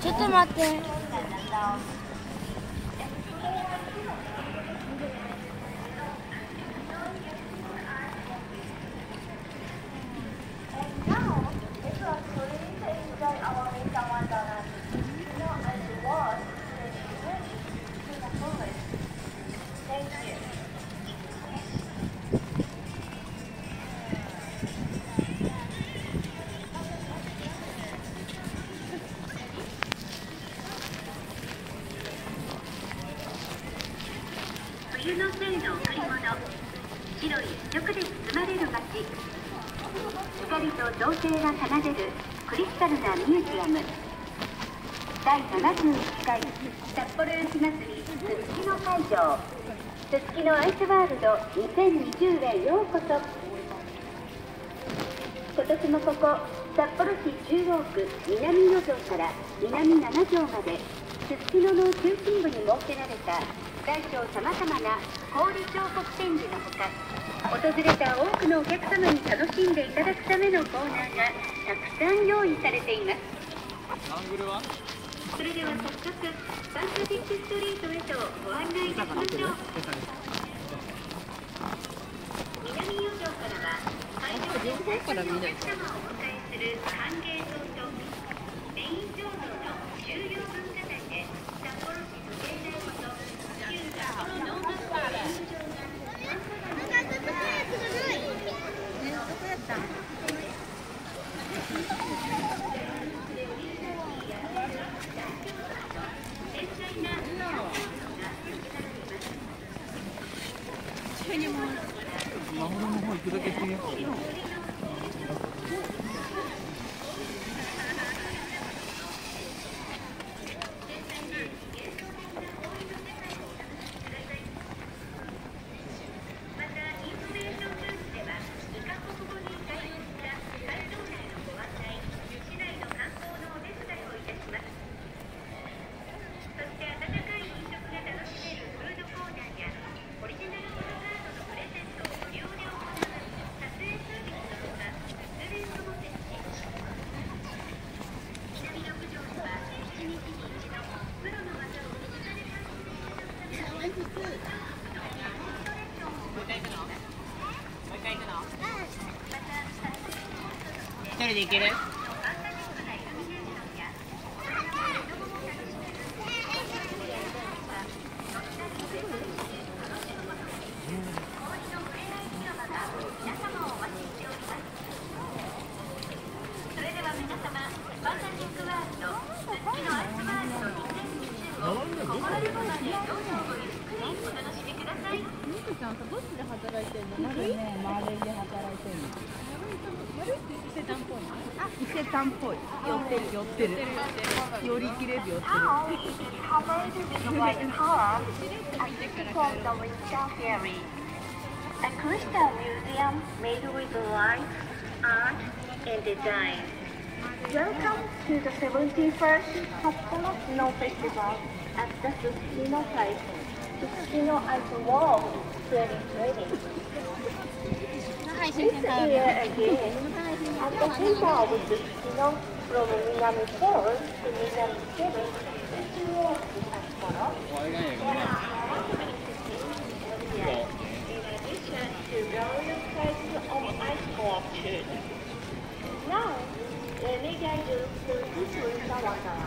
ちょっと待って。のせいの贈り物。白一色で包まれる街。光と造形が奏でるクリスタルなミュージアム。第71回札幌雪まつりすすきの会場。すすきのアイスワールド2020へようこそ。今年もここ札幌市中央区南野城から南七条まですすきのの中心部に設けられた大小さまざまな氷彫刻展示のほか訪れた多くのお客様に楽しんでいただくためのコーナーがたくさん用意されています。それでは早速サンタティックストリートへとご案内いたしましょう。南洋城からは会場でお客様をお迎えする歓迎棟とメイン醸造の重要文化財で札幌市時計台こと旧札幌農学校演舞場が魔物の方行くだけ行ってみようたインフォメーションブースでは2カ国語に対応した会場内のご案内市内の観光のお手伝いをいたしますそして温かい飲食が楽しめるフードコーナーやオリジナルフォトカードのプレゼントを無料で行う撮影サービスのほかスレントも設置南六条では1日に一度プロの技を身近で感じていただくための一人で行けるそれでは皆様、バンダニックワールド、すすきのアイスワールド2020を心ゆくまでどうぞごゆっくりお楽しみください。ミクちゃんさどっちで働いてんの？丸い？ねマーレンで働いてるの丸いって伊勢丹っぽい？あ、伊勢丹っぽい寄ってる寄ってる寄り切れる寄ってる Now it is covered with white color as if from the winter fairy. A crystal museum made with light, art, and design. Welcome to the 71st Sapporo Snow Festival at the Susukino site, you know, at the wall during training. This year again, at the table with the, you from Minami 4 to Minami 7, this year at Moro. In addition to various sizes of ice sculptures. Now, let me guide you through this room, Sawakawa.